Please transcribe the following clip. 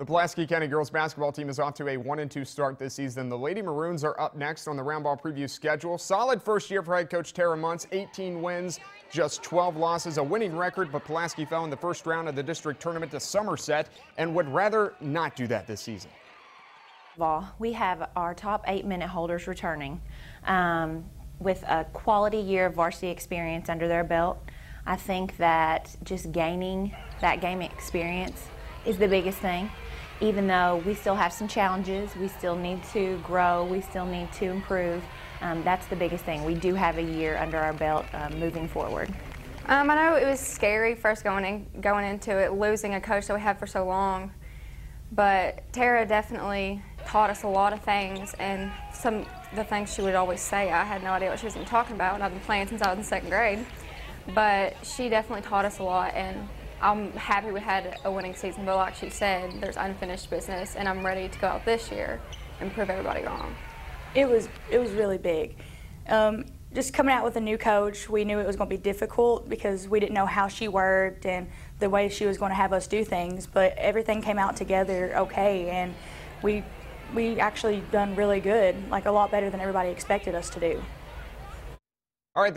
The Pulaski County girls basketball team is off to a 1 2 start this season. The Lady Maroons are up next on the roundball preview schedule. Solid first year for head coach Tara Muntz, 18 wins, just 12 losses, a winning record, but Pulaski fell in the first round of the district tournament to Somerset and would rather not do that this season. We have our top eight minute holders returning um, with a quality year of varsity experience under their belt. I think that just gaining that game experience is the biggest thing. Even though we still have some challenges, we still need to grow, we still need to improve. Um, that's the biggest thing. We do have a year under our belt um, moving forward. Um, I know it was scary first going in, going into it, losing a coach that we had for so long. But Tara definitely taught us a lot of things, and some the things she would always say, I had no idea what she was even talking about. I've been playing since I was in second grade, but she definitely taught us a lot, and I'm happy we had a winning season, but like she said, there's unfinished business, and I'm ready to go out this year and prove everybody wrong. It was it was really big. Um, just coming out with a new coach, we knew it was going to be difficult because we didn't know how she worked and the way she was going to have us do things. But everything came out together okay, and we we actually done really good, like a lot better than everybody expected us to do. All right.